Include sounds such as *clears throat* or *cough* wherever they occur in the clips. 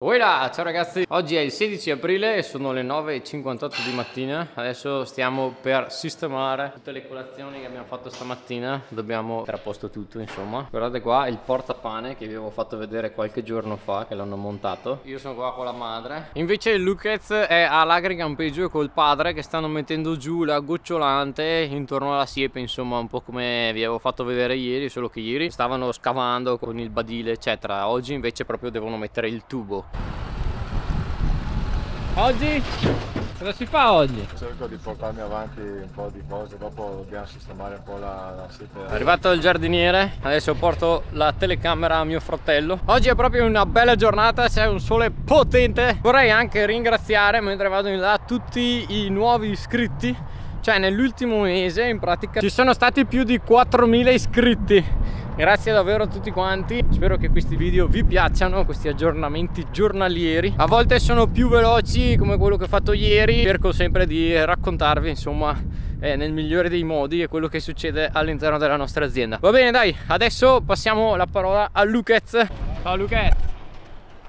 Voilà, ciao ragazzi, oggi è il 16 aprile e sono le 9.58 di mattina. Adesso stiamo per sistemare tutte le colazioni che abbiamo fatto stamattina. Dobbiamo mettere a posto tutto insomma. Guardate qua il portapane che vi avevo fatto vedere qualche giorno fa che l'hanno montato. Io sono qua con la madre. Invece Lucas è a Lagri Campeggio col padre che stanno mettendo giù la gocciolante intorno alla siepe Insomma un po' come vi avevo fatto vedere ieri Solo che ieri stavano scavando con il badile eccetera. Oggi invece proprio devono mettere il tubo Oggi? Cosa si fa oggi? Cerco di portarmi avanti un po' di cose, dopo dobbiamo sistemare un po' la, la sete. È arrivato il giardiniere, adesso porto la telecamera a mio fratello. Oggi è proprio una bella giornata, c'è un sole potente. Vorrei anche ringraziare, mentre vado in là, tutti i nuovi iscritti. Cioè nell'ultimo mese in pratica ci sono stati più di 4.000 iscritti. Grazie davvero a tutti quanti. Spero che questi video vi piacciono questi aggiornamenti giornalieri. A volte sono più veloci come quello che ho fatto ieri. Cerco sempre di raccontarvi insomma eh, nel migliore dei modi è quello che succede all'interno della nostra azienda. Va bene dai adesso passiamo la parola a Lucas. Ciao Lucas.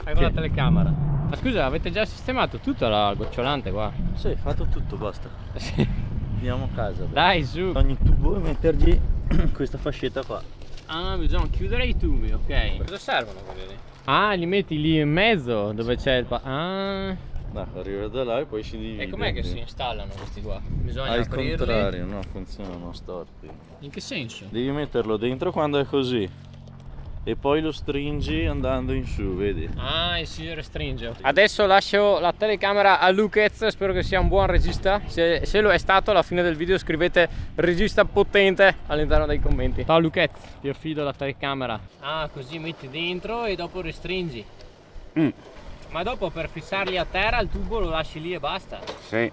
Ecco la telecamera. Ma scusa avete già sistemato tutta la gocciolante qua? Sì, fatto tutto, basta. *laughs* Sì. Andiamo a casa. Dai, su. Ogni tubo e mettergli *clears throat* questa fascetta qua. Ah, bisogna chiudere i tubi, ok. Cosa servono quelli? Ah, li metti lì in mezzo dove c'è il... Ah. No, arriva da là e poi si divide. E com'è che si installano questi qua? Bisogna Al aprirli? contrario, no, funzionano storti. In che senso? Devi metterlo dentro quando è così. E poi lo stringi andando in su, vedi? Ah, il si restringe. Adesso lascio la telecamera a Lucas, spero che sia un buon regista. Se, se lo è stato, alla fine del video scrivete regista potente all'interno dei commenti. Ciao Lucas, ti affido la telecamera. Ah, così metti dentro e dopo restringi. Mm. Ma dopo per fissarli a terra il tubo lo lasci lì e basta. Sì.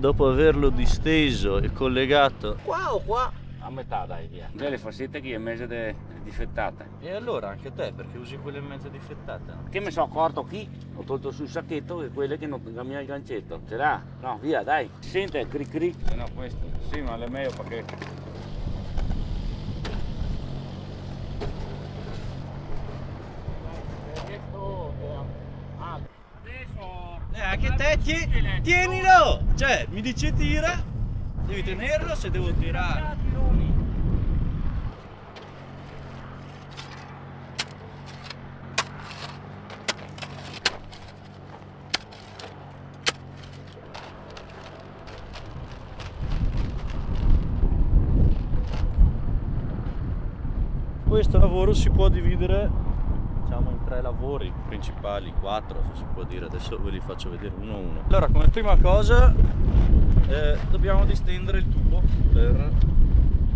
Dopo averlo disteso e collegato qua o qua, A metà dai via. Delle fassette che è mezzo de- difettate. e allora anche te perché usi quelle mezze difettate? no? Che mi sono accorto qui, ho tolto sul sacchetto e quelle che non cammina il gancetto. Ce l'ha? No, via, dai. Si sente cric cric. Eh no, questo. Sì, ma è meglio perché. Eh, anche te tie- tienilo! Cioè, mi dice tira, devi tenerlo se devo tirare. Questo lavoro si può dividere diciamo in tre lavori principali, quattro se si può dire, adesso ve li faccio vedere uno a uno. Allora come prima cosa eh, dobbiamo distendere il tubo per,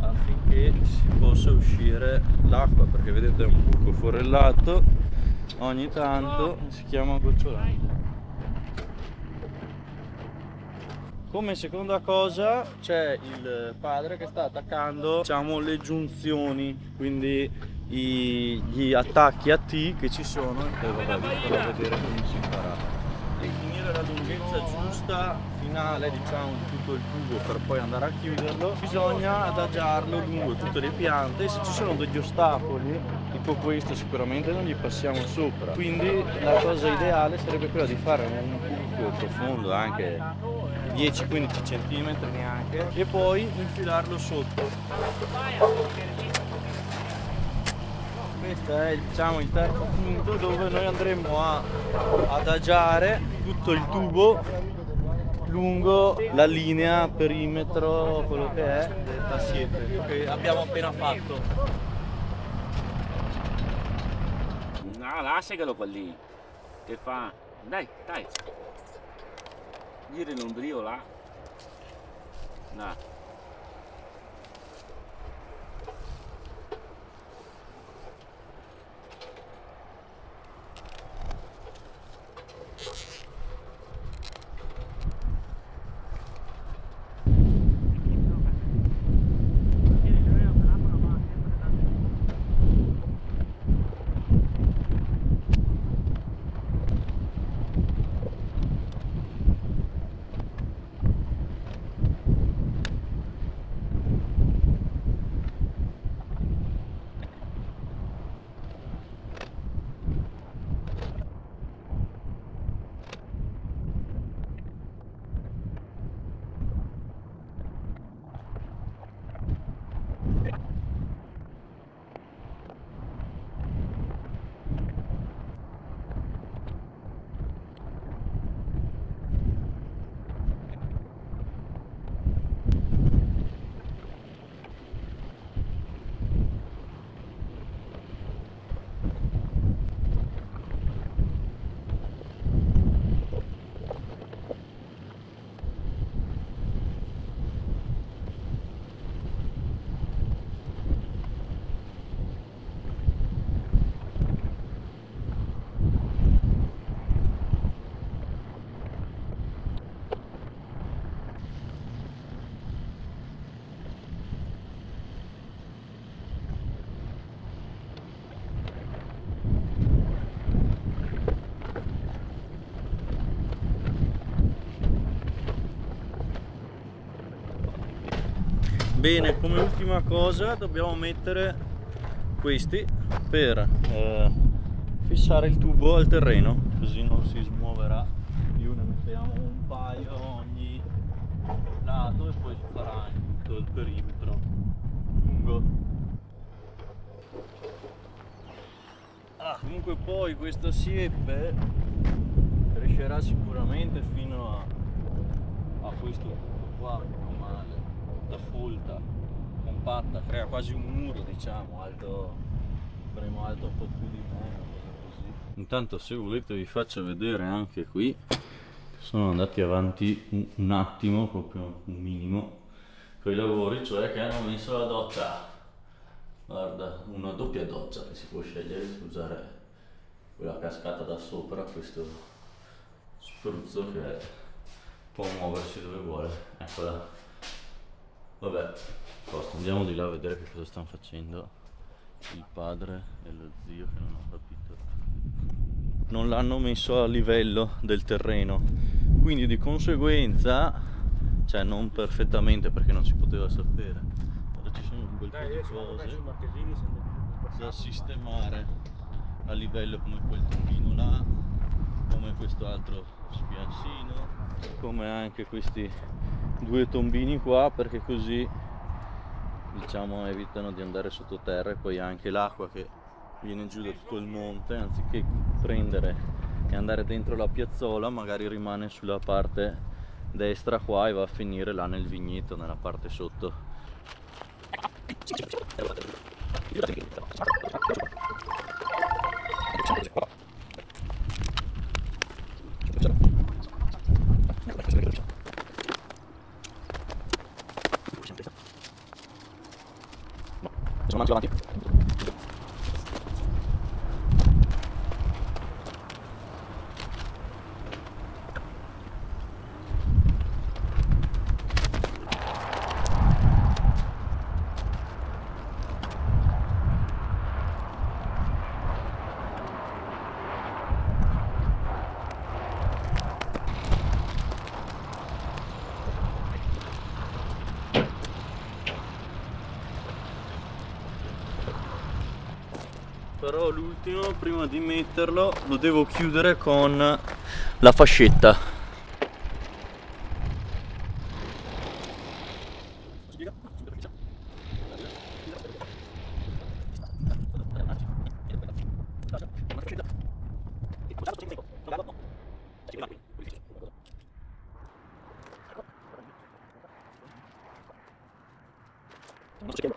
affinché si possa uscire l'acqua perché vedete è un buco forellato, ogni tanto si chiama gocciolante. Come seconda cosa c'è il padre che sta attaccando diciamo, le giunzioni, quindi i- gli attacchi a T che ci sono e vabbè vi vedere come si farà. Definire la lunghezza giusta finale diciamo di tutto il tubo per poi andare a chiuderlo, bisogna adagiarlo lungo tutte le piante, se ci sono degli ostacoli, tipo questo sicuramente non gli passiamo sopra. Quindi la cosa ideale sarebbe quella di fare un buco profondo anche 10-15 cm neanche e poi infilarlo sotto. È diciamo il terzo punto dove noi andremo a adagiare tutto il tubo lungo la linea perimetro, quello che è della siepe che abbiamo appena fatto. No, lascialo lì. Che fa? Dai, dai. Giri l'ombrio là. No. Bene come ultima cosa dobbiamo mettere questi per eh, fissare il tubo al terreno così non si smuoverà. Più ne mettiamo un paio ogni lato e poi si farà tutto il perimetro lungo. Ah, comunque poi questa siepe crescerà sicuramente fino a, a questo qua la folta compatta crea quasi un muro diciamo alto avremo alto un po' più di me una cosa così. Intanto se volete vi faccio vedere anche qui. Sono andati avanti un, un attimo proprio un minimo con i lavori cioè che hanno messo la doccia. Guarda una doppia doccia che si può scegliere di usare quella cascata da sopra questo spruzzo che può muoversi dove vuole. Eccola vabbè posto andiamo di là a vedere che cosa stanno facendo il padre e lo zio che non ho capito. Non l'hanno messo a livello del terreno. Quindi di conseguenza cioè non perfettamente perché non si poteva sapere ora ci sono un bel po' di cose da sistemare a livello come quel tombino là come questo altro spiaccino come anche questi due tombini qua perché così diciamo evitano di andare sottoterra e poi anche l'acqua che viene giù da tutto il monte anziché prendere e andare dentro la piazzola magari rimane sulla parte destra qua e va a finire là nel vigneto nella parte sotto Sono avanti, avanti. Però l'ultimo prima di metterlo lo devo chiudere con la fascetta. Sì,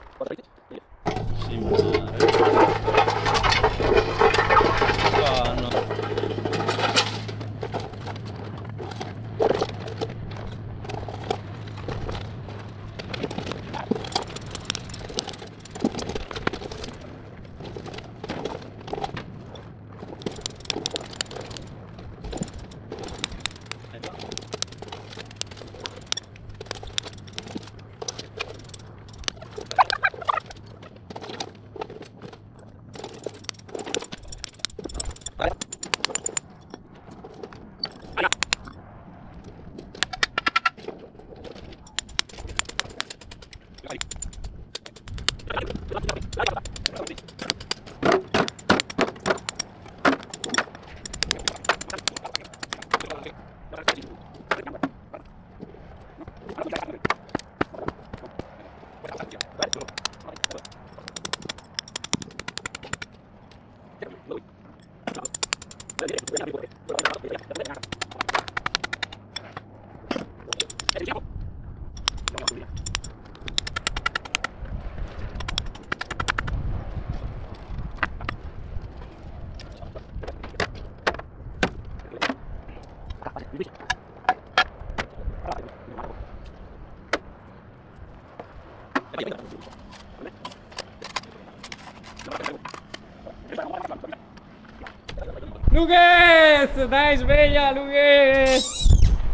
Lugues! Dai, sveglia, Lugues!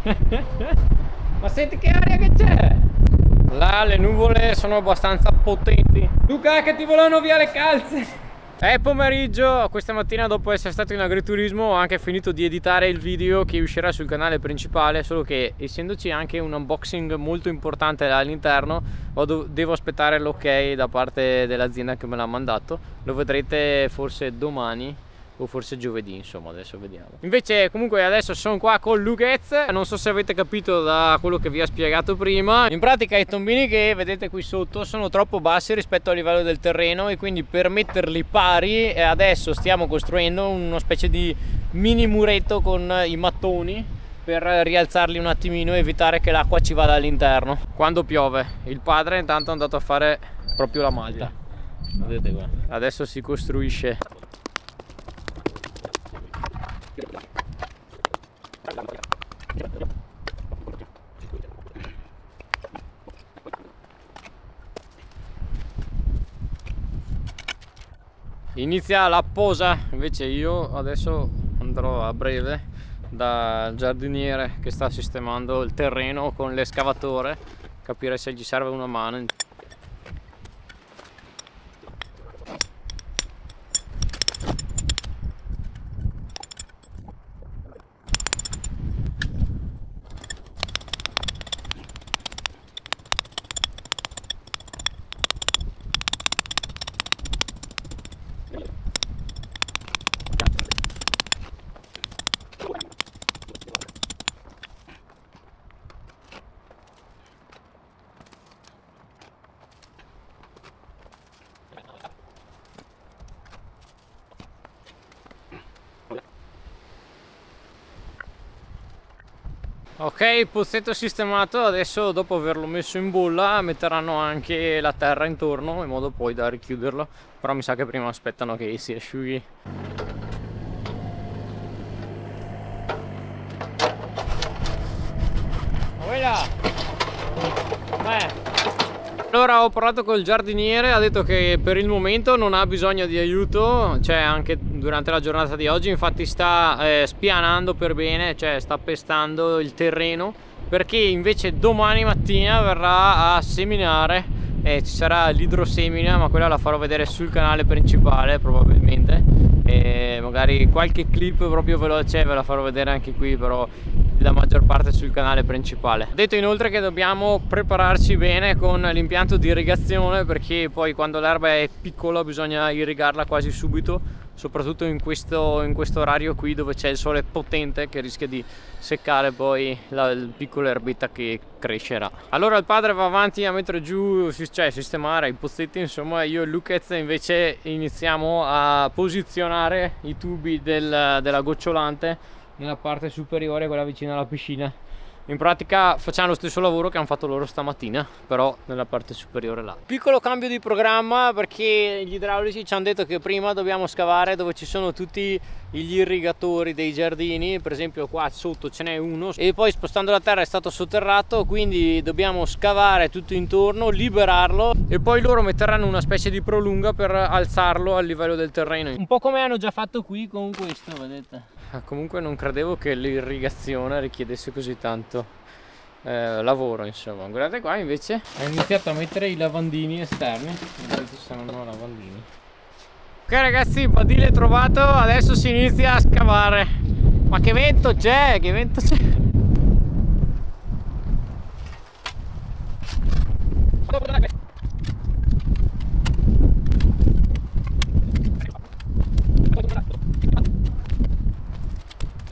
*laughs* Ma senti che aria che c'è! Là le nuvole sono abbastanza potenti. Luca, che ti volano via le calze! È pomeriggio, questa mattina dopo essere stato in agriturismo ho anche finito di editare il video che uscirà sul canale principale Solo che essendoci anche un unboxing molto importante all'interno Devo aspettare l'ok da parte dell'azienda che me l'ha mandato. Lo vedrete forse domani o forse giovedì insomma adesso vediamo. Invece comunque adesso sono qua con Lughez non so se avete capito da quello che vi ho spiegato prima. In pratica i tombini che vedete qui sotto sono troppo bassi rispetto al livello del terreno e quindi per metterli pari eh, adesso stiamo costruendo una specie di mini muretto con i mattoni per rialzarli un attimino e evitare che l'acqua ci vada all'interno. Quando piove il padre intanto è andato a fare proprio la malta vedete qua? Adesso si costruisce Inizia la posa, invece io adesso andrò a breve dal giardiniere che sta sistemando il terreno con l'escavatore, capire se gli serve una mano. Ok, il pozzetto sistemato, adesso dopo averlo messo in bolla metteranno anche la terra intorno in modo poi da richiuderlo, però mi sa che prima aspettano che si asciughi. Voilà! Beh. Allora ho parlato col giardiniere, ha detto che per il momento non ha bisogno di aiuto, cioè anche durante la giornata di oggi, infatti sta eh, spianando per bene, cioè sta pestando il terreno, perché invece domani mattina verrà a seminare e ci sarà l'idrosemina, ma quella la farò vedere sul canale principale probabilmente, e magari qualche clip proprio veloce ve la farò vedere anche qui, però la maggior parte sul canale principale. Detto inoltre che dobbiamo prepararci bene con l'impianto di irrigazione perché poi quando l'erba è piccola bisogna irrigarla quasi subito soprattutto in questo, in questo orario qui dove c'è il sole potente che rischia di seccare poi la piccola erbetta che crescerà. Allora il padre va avanti a mettere giù cioè sistemare i pozzetti insomma io e Lucas invece iniziamo a posizionare i tubi del, della gocciolante nella parte superiore quella vicina alla piscina. In pratica facciamo lo stesso lavoro che hanno fatto loro stamattina però nella parte superiore là. Piccolo cambio di programma perché gli idraulici ci hanno detto che prima dobbiamo scavare dove ci sono tutti gli irrigatori dei giardini. Per esempio qua sotto ce n'è uno. E poi spostando la terra è stato sotterrato quindi dobbiamo scavare tutto intorno liberarlo. E poi loro metteranno una specie di prolunga per alzarlo al livello del terreno. Un po' come hanno già fatto qui con questo vedete comunque non credevo che l'irrigazione richiedesse così tanto eh, lavoro insomma. Guardate qua invece. Ha iniziato a mettere i lavandini esterni. Vedete ci saranno lavandini. Ok ragazzi badile trovato. Adesso si inizia a scavare. Ma che vento c'è? Che vento c'è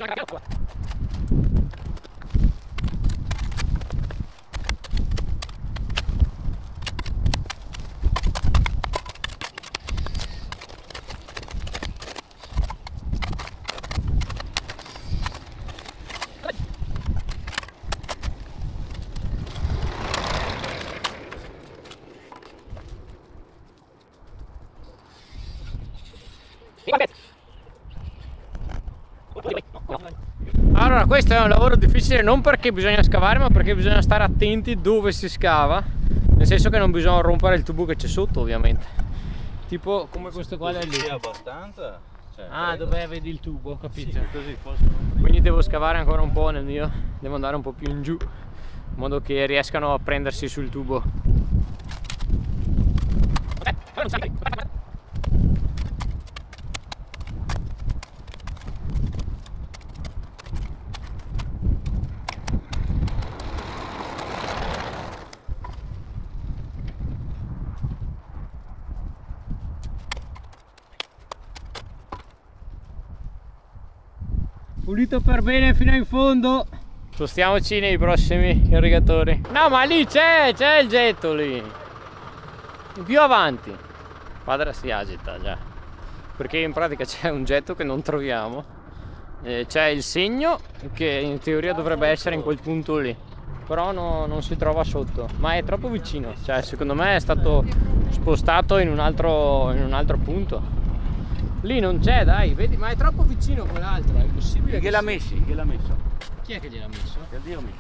Allora questo è un lavoro difficile non perché bisogna scavare ma perché bisogna stare attenti dove si scava. Nel senso che non bisogna rompere il tubo che c'è sotto ovviamente. Tipo come questo qua da lì. abbastanza cioè, Ah dove vedi il tubo capito sì, così Quindi devo scavare ancora un po' nel mio Devo andare un po' più in giù In modo che riescano a prendersi sul tubo pulito per bene fino in fondo. Spostiamoci nei prossimi irrigatori. No ma lì c'è c'è il getto lì. Più avanti. Il padre si agita già. Perché in pratica c'è un getto che non troviamo. Eh, c'è il segno che in teoria dovrebbe essere in quel punto lì. Però no, non si trova sotto. Ma è troppo vicino. Cioè secondo me è stato spostato in un altro, in un altro punto lì non c'è dai vedi ma è troppo vicino quell'altro è impossibile che l'ha messo? Chi l'ha messo? chi è che gliel'ha messo? Per dirmi.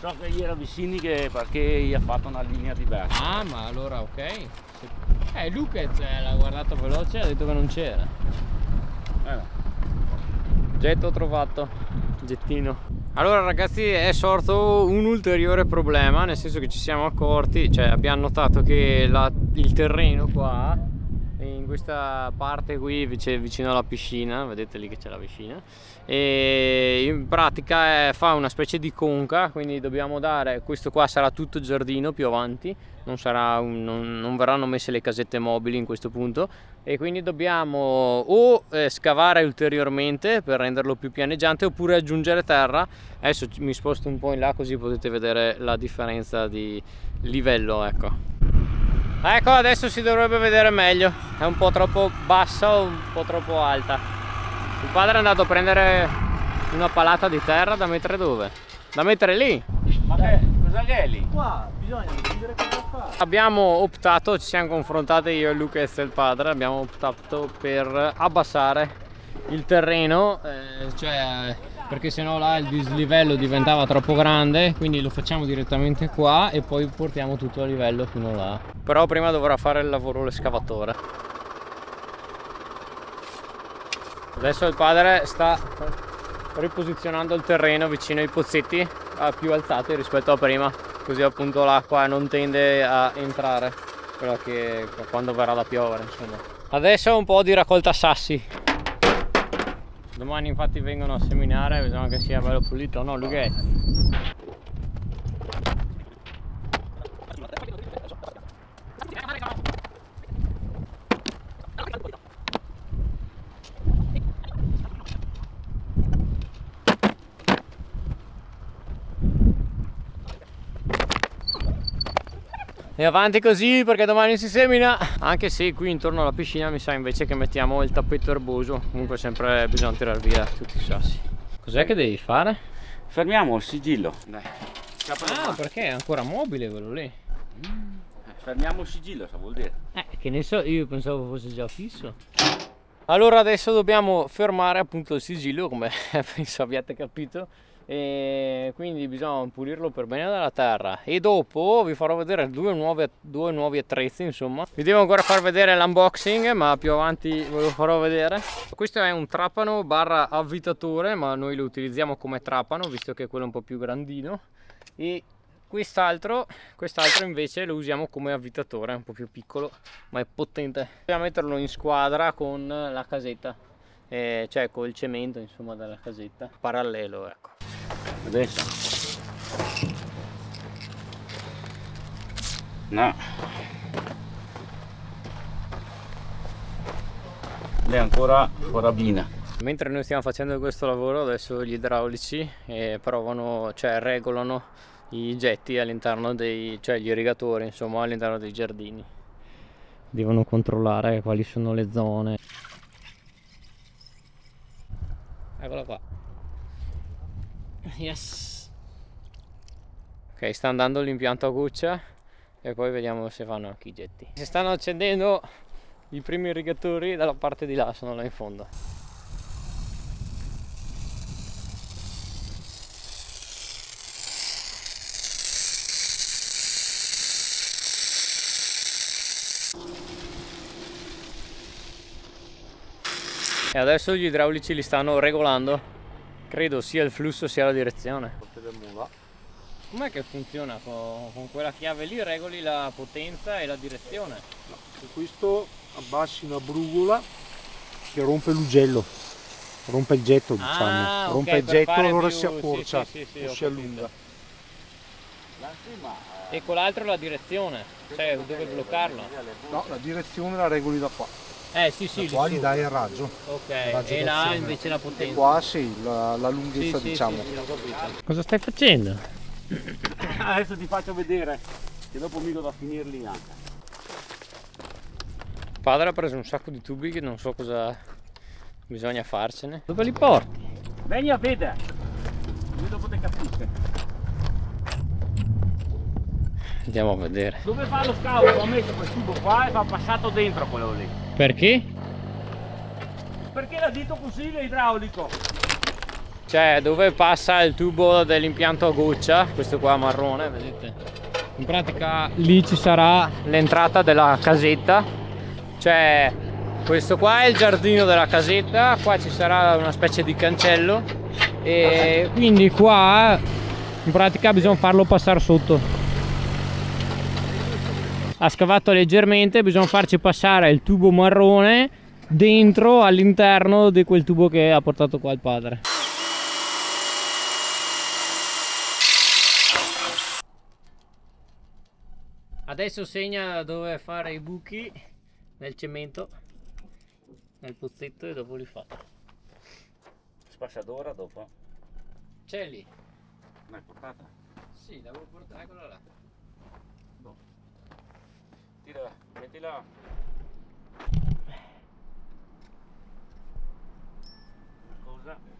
So che gli era vicini che perché gli ha fatto una linea diversa. ah ma allora ok eh Lucas eh, l'ha guardato veloce e ha detto che non c'era Eh, Getto trovato, gettino. Allora ragazzi è sorto un ulteriore problema, nel senso che ci siamo accorti, cioè abbiamo notato che la- il terreno qua, questa parte qui vic- vicino alla piscina, vedete lì che c'è la piscina, e in pratica è- fa una specie di conca, quindi dobbiamo dare, questo qua sarà tutto giardino più avanti, non, sarà non- non verranno messe le casette mobili in questo punto e quindi dobbiamo o eh, scavare ulteriormente per renderlo più pianeggiante oppure aggiungere terra. Adesso mi sposto un po' in là così potete vedere la differenza di livello ecco ecco adesso si dovrebbe vedere meglio è un po' troppo bassa o un po' troppo alta il padre è andato a prendere una palata di terra da mettere dove? da mettere lì Ma che? Cosa che è lì? Qua bisogna decidere cosa fare. Abbiamo optato, ci siamo confrontati io e Lucas e il padre, abbiamo optato per abbassare il terreno, eh, cioè perché sennò là il dislivello diventava troppo grande, quindi lo facciamo direttamente qua e poi portiamo tutto a livello fino là. Però prima dovrà fare il lavoro l'escavatore. Adesso il padre sta riposizionando il terreno vicino ai pozzetti più alzati rispetto a prima così appunto l'acqua non tende a entrare quella che quando verrà da piovere insomma adesso un po' di raccolta sassi domani infatti vengono a seminare bisogna che sia bello pulito no Lughetti E avanti così perché domani si semina Anche se qui intorno alla piscina mi sa invece che mettiamo il tappeto erboso Comunque sempre bisogna tirar via tutti i sassi Cos'è che devi fare? Fermiamo il sigillo. Dai. Ah perché è ancora mobile quello lì Eh, Fermiamo il sigillo, sa vuol dire. Eh che ne so io pensavo fosse già fisso Allora adesso dobbiamo fermare appunto il sigillo come *laughs* penso abbiate capito e quindi bisogna pulirlo per bene dalla terra. E dopo vi farò vedere due, nuove, due nuovi attrezzi insomma. Vi devo ancora far vedere l'unboxing ma più avanti ve lo farò vedere. Questo è un trapano barra avvitatore ma noi lo utilizziamo come trapano visto che è quello un po' più grandino. E quest'altro quest'altro invece lo usiamo come avvitatore un po' più piccolo ma è potente. Dobbiamo metterlo in squadra con la casetta. Eh, cioè col cemento insomma della casetta. Parallelo ecco Adesso. No. Lei è ancora corabina. mentre noi stiamo facendo questo lavoro adesso gli idraulici eh, provano cioè regolano i getti all'interno dei cioè gli irrigatori insomma all'interno dei giardini devono controllare quali sono le zone eccola qua yes. Ok sta andando l'impianto a goccia e poi vediamo se fanno anche i getti. Si stanno accendendo i primi irrigatori dalla parte di là sono là in fondo. E adesso gli idraulici li stanno regolando credo sia il flusso sia la direzione. Com'è che funziona con, con quella chiave lì? Regoli la potenza e la direzione. Con questo abbassi una brugola che rompe l'ugello, rompe il getto diciamo, Ah, rompe il per getto allora più- si accorcia, sì, sì, sì, ho si allunga. e con l'altro la direzione cioè dove bloccarlo? No, la direzione la regoli da qua. Eh sì sì, lì qua gli dai il raggio. Ok, raggio e là invece la E potenza. qua sì, la, la lunghezza sì, diciamo. sì. Cosa stai facendo? *coughs* Adesso ti faccio vedere che dopo mica da finirli anche. Padre ha preso un sacco di tubi che non so cosa bisogna farcene. Dove li porti? Vieni a vedere. Così dopo te capisci. Andiamo a vedere. Dove fa lo scout? Ho messo quel tubo qua e va passato dentro quello lì. Perché? Perché l'ha detto così l'idraulico? Cioè dove passa il tubo dell'impianto a goccia, questo qua marrone, vedete? In pratica lì ci sarà l'entrata della casetta, cioè questo qua è il giardino della casetta, qua ci sarà una specie di cancello e quindi qua in pratica bisogna farlo passare sotto. Ha scavato leggermente, bisogna farci passare il tubo marrone dentro all'interno di quel tubo che ha portato qua il padre. Adesso segna dove fare i buchi nel cemento, nel pozzetto e dopo li fa. Spasciadora dopo. C'è lì? L'hai portata? Sì, l'avevo portata, eccola là. Mettila. Una cosa.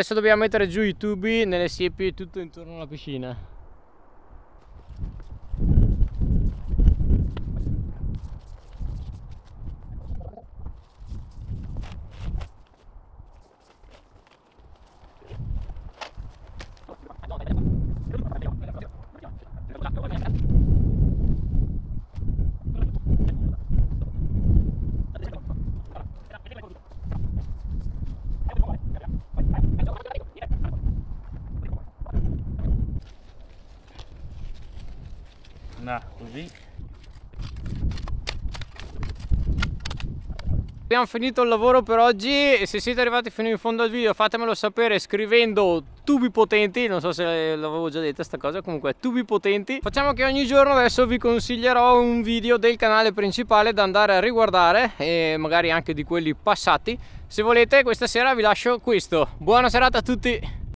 Adesso dobbiamo mettere giù i tubi nelle siepi tutto intorno alla piscina. No, così. Abbiamo finito il lavoro per oggi e se siete arrivati fino in fondo al video fatemelo sapere scrivendo tubi potenti, non so se l'avevo già detta sta cosa, comunque tubi potenti. Facciamo che ogni giorno adesso vi consiglierò un video del canale principale da andare a riguardare e magari anche di quelli passati. Se volete questa sera vi lascio questo. Buona serata a tutti!